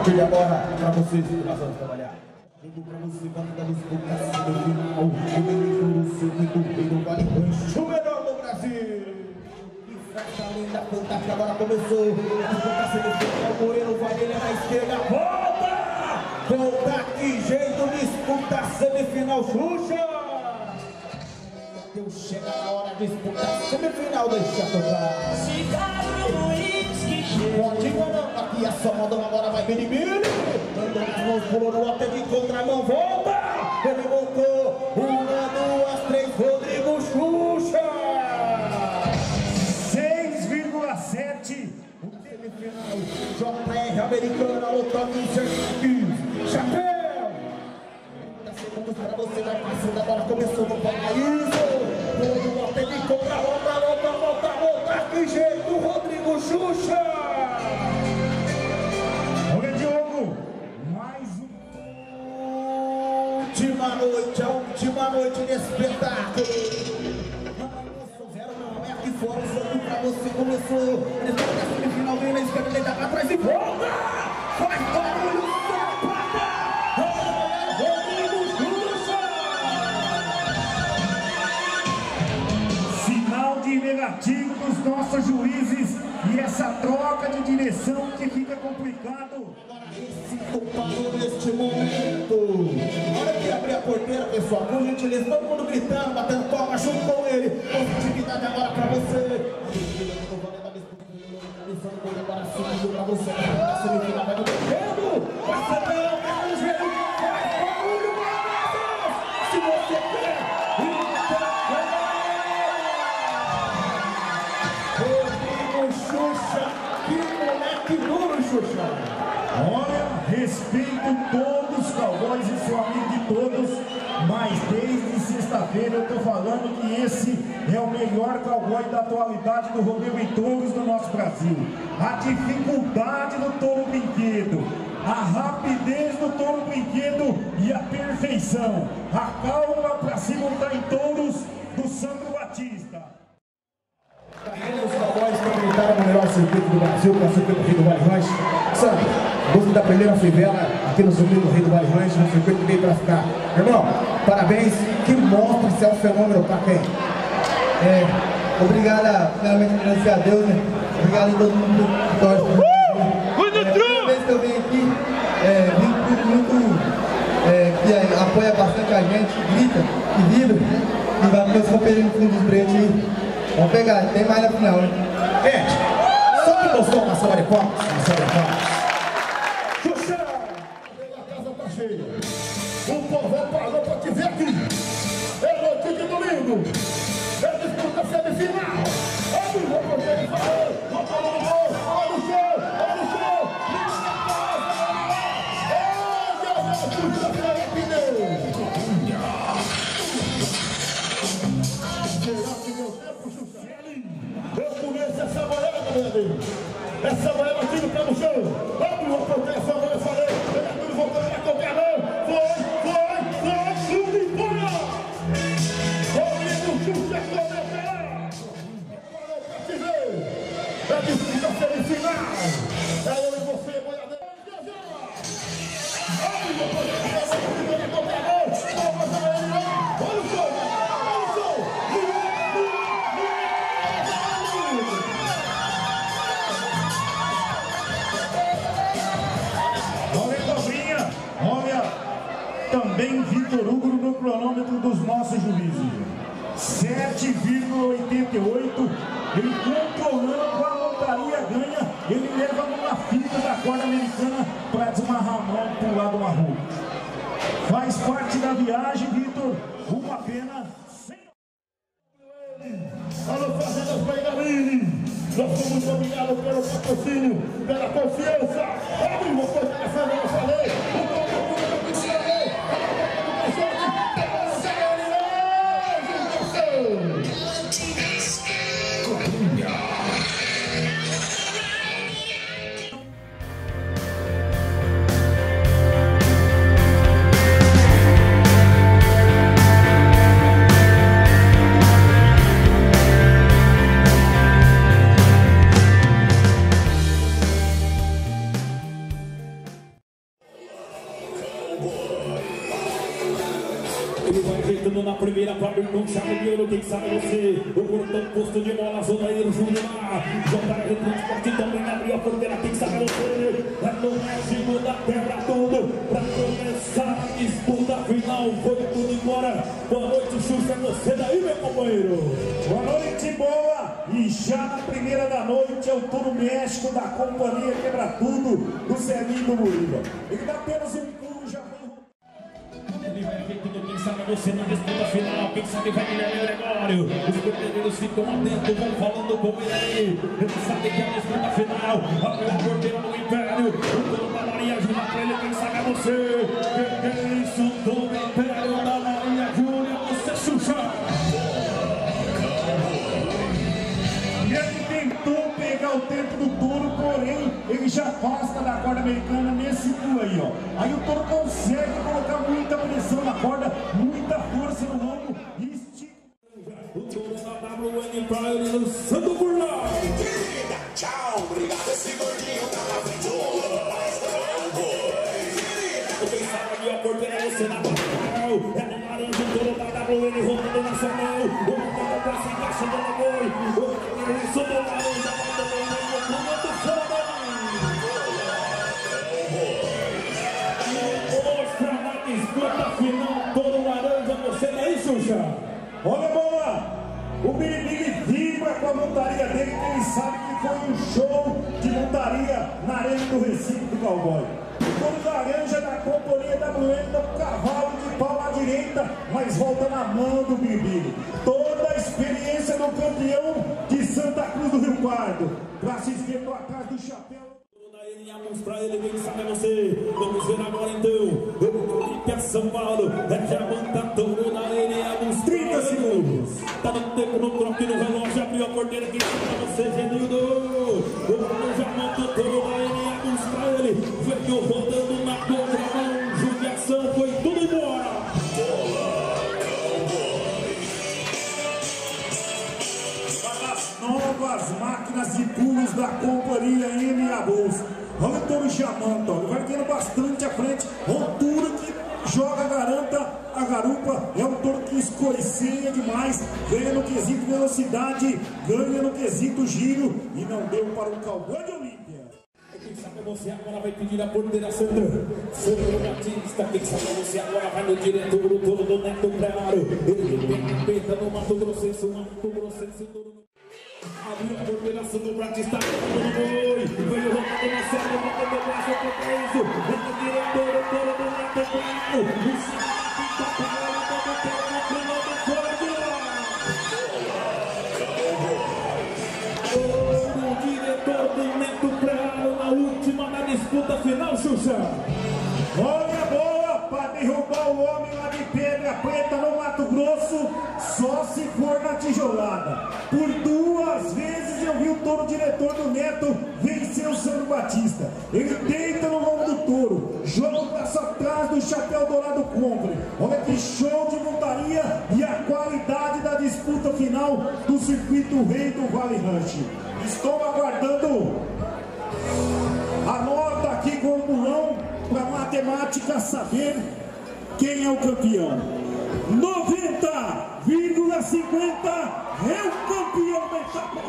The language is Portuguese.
vocês, nós vamos trabalhar. Digo pra você, vamos dar disputa semifinal. O menino do circuito do Vale Rancho, o melhor do Brasil. Que festa linda, fantástica, agora começou. A disputa semifinal, o Moreno vai ele na esquerda, volta! Volta, que jeito, disputa semifinal, Xuxa! Deus chega na hora de disputar semifinal, deixa tocar. Pode não, aqui a sua mão agora vai Bini Bini. Andou as mãos, pulou no alto de contramão, volta! Noite, a última noite de espetáculo. Zero não, é aqui fora, o jogo pra você começou. Ele está na semifinal, vem na esquerda, dá pra trás e volta! Faz barulho! Sinal de negativo dos nossos juízes e essa troca de direção que fica complicado. Recinto parou neste momento. Hora que abrir a porteira, pessoal, por gentileza, todo mundo gritando, batendo palma junto com ele. Positividade agora pra você. Agora pra você. Respeito todos os cowboys e sou amigo de todos, mas desde sexta-feira eu tô falando que esse é o melhor cowboy da atualidade do rodeio em touros do nosso Brasil. A dificuldade do touro brinquedo, a rapidez do touro brinquedo e a perfeição, a calma para se montar em touros do Sandro Batista. Os cowboys gritaram no melhor circuito do Brasil, é o circuito Rio do Vale Rancho. Sabe, busca da primeira fivela aqui no circuito Rio do Vale Rancho, no circuito veio pra ficar. Irmão, parabéns, que monstro, isso é um fenômeno pra quem? É, obrigado, primeiramente agradecer a Deus, né? Obrigado a todo mundo que torce. Cuida, É, primeira vez que eu venho aqui, é, vim com muito, é, que é, apoia bastante a gente, grita e vibra, né? E vai meus companheiros no fundo dos pretos aí. Vamos pegar, tem mais na final, né? Gente, só que gostou uma salva de palmas? Uma salva de palmas. 7,88, ele controlando com a montaria ganha, ele leva numa fita da corda americana para desmarrar a mão para o lado marrom. Faz parte da viagem, Vitor, uma pena sem... Alô, Fazendas Baigarini! Nós somos obrigados pelo patrocínio, pela confiança. Abre que essa eu falei. Ele vai ajeitando na primeira para abrir com chave de ouro. Quem sabe você? O portão posto de bola, zona aí, Júnior. JR Transporte também abriu a porteira. Quem sabe você? É no México da terra tudo. Para começar a disputa final. Foi tudo embora. Boa noite, Xuxa. Você daí, meu companheiro. Boa noite, boa! E já na primeira da noite é o Touro México da Companhia Quebra Tudo, do Celinho do Murilo. Ele dá apenas um sabe você na disputa final. Quem sabe vai Guilherme Gregório. Os porteiros ficam atentos, vão falando com ele aí. Ele sabe que é a disputa final. A porteira no Império. O dono da Maria ajuda pra ele. Quem sabe é você. Que é isso? Do Império da porém ele já afasta da corda americana nesse pulo aí, ó. Aí o touro consegue colocar muita pressão na corda, muita força no lombo e estica. O dono da WN pra ele lançando por lá. Tchau, obrigado esse gordinho tá na frente do a porteira é você na. É laranja, da WN rodando na sua mão. O mandado pra se encaixando no boi. O laranja, Xuxa. Olha, bola! O Biribiri vibra com a montaria dele, que ele sabe que foi um show de montaria na arena do Recife do Cowboy. O Touro Laranja da companhia da um cavalo de pau à direita, mas volta na mão do Biribiri. Toda a experiência do campeão de Santa Cruz do Rio Pardo. Braço esquerdo atrás do chapéu. Ele a pra ele, quem sabe você. Vamos ver agora então. O Olímpia São Paulo. É Diamanta, toda tempo no relógio. Abriu a porteira. Sabe é você, Genildo. O Diamanta, toda ele a mãos pra ele. Veio rodando na contramão. Judiação foi tudo embora. as novas máquinas de pulos da companhia M Abus. Olha o touro chamando. Ele vai tendo bastante à frente. Altura que joga garanta, a garupa. É um touro que escoiceia demais. Ganha no quesito velocidade, ganha no quesito giro. E não deu para o cowboy de Olímpia. Quem sabe você agora vai pedir a porteira Sandra. Sandro Batista, quem sabe você agora vai no diretor, o dono do Neto Claro. Ele tem peita no Mato Grossense, o Mato Grossense, o dono do... Abriu a porteira, Sandro Batista, no boi. Veio rodando na série, o isso. Vem o diretor, o dono do disputa final, Xuxa. Olha a bola para derrubar o homem lá de Pedra Preta no Mato Grosso, só se for na tijolada. Por duas vezes eu vi o touro diretor do Neto vencer o Sandro Batista. Ele deita no lombo do touro, joga o braço atrás do chapéu dourado compre. Olha que show de montaria e a qualidade da disputa final do circuito Rei do Vale Ranch. Estou aguardando para matemática saber quem é o campeão. 90,50 é o campeão da etapa